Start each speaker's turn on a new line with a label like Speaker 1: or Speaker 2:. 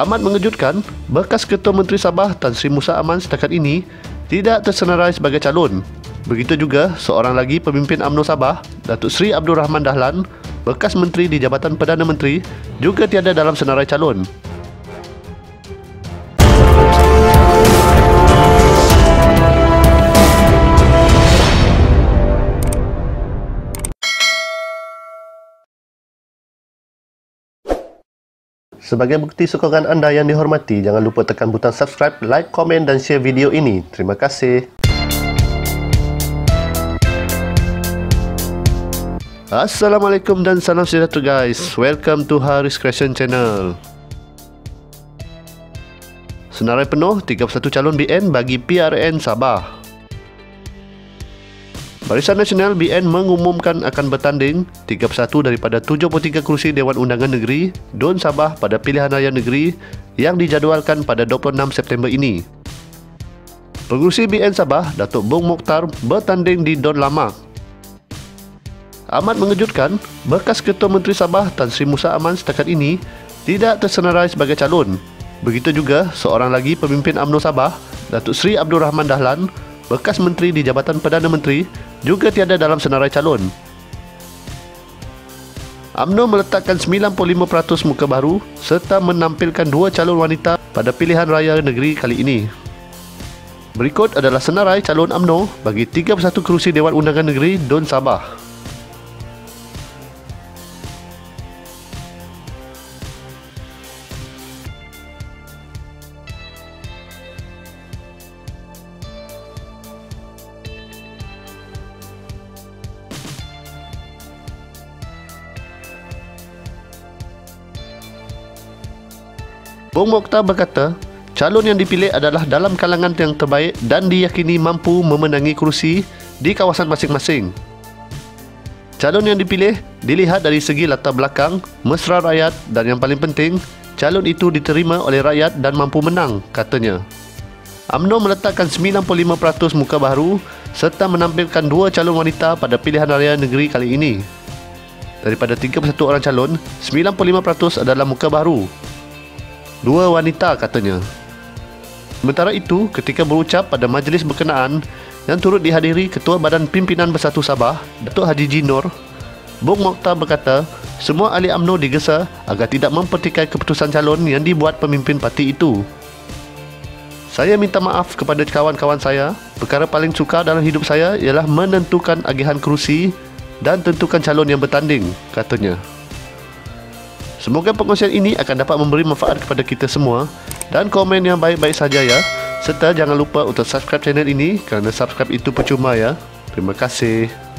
Speaker 1: Amat mengejutkan, bekas Ketua Menteri Sabah Tan Sri Musa Aman setakat ini tidak tersenarai sebagai calon. Begitu juga seorang lagi pemimpin AMNO Sabah, Datuk Sri Abdul Rahman Dahlan, bekas menteri di Jabatan Perdana Menteri juga tiada dalam senarai calon. Sebagai bukti sokongan anda yang dihormati, jangan lupa tekan butang subscribe, like, komen dan share video ini. Terima kasih. Assalamualaikum dan salam sejahtera guys. Welcome to Haris Creation Channel. Senarai penuh 31 calon BN bagi PRN Sabah. Barisan Nasional BN mengumumkan akan bertanding 31 daripada 73 kursi Dewan Undangan Negeri Don Sabah pada pilihan raya negeri yang dijadualkan pada 26 September ini. Pengurusi BN Sabah, Datuk Bung Mokhtar bertanding di Don Lama. Amat mengejutkan, bekas Ketua Menteri Sabah Tan Sri Musa Aman setakat ini tidak tersenarai sebagai calon. Begitu juga seorang lagi pemimpin AMNO Sabah, Datuk Sri Abdul Rahman Dahlan, bekas menteri di Jabatan Perdana Menteri juga tiada dalam senarai calon. UMNO meletakkan 95% muka baru serta menampilkan dua calon wanita pada pilihan raya negeri kali ini. Berikut adalah senarai calon UMNO bagi 31 kerusi Dewan Undangan Negeri Don Sabah. Bung Mokhtar berkata, calon yang dipilih adalah dalam kalangan yang terbaik dan diyakini mampu memenangi kerusi di kawasan masing-masing. Calon yang dipilih dilihat dari segi latar belakang, mesra rakyat dan yang paling penting, calon itu diterima oleh rakyat dan mampu menang, katanya. AMNO meletakkan 95% muka baru serta menampilkan dua calon wanita pada pilihan raya negeri kali ini. Daripada 31 orang calon, 95% adalah muka baru dua wanita katanya. Sementara itu, ketika berucap pada majlis berkenaan yang turut dihadiri Ketua Badan Pimpinan Bersatu Sabah, Datuk Haji Jinor, Bung Mokhtar berkata, semua ahli UMNO digesa agar tidak mempertikai keputusan calon yang dibuat pemimpin parti itu. Saya minta maaf kepada kawan-kawan saya. Perkara paling sukar dalam hidup saya ialah menentukan agihan kerusi dan tentukan calon yang bertanding, katanya. Semoga pengkongsian ini akan dapat memberi manfaat kepada kita semua dan komen yang baik-baik saja ya. Serta jangan lupa untuk subscribe channel ini kerana subscribe itu percuma ya. Terima kasih.